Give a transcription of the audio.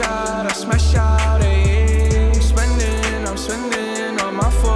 smash I smash out, yeah. Spending, I'm spending on my phone.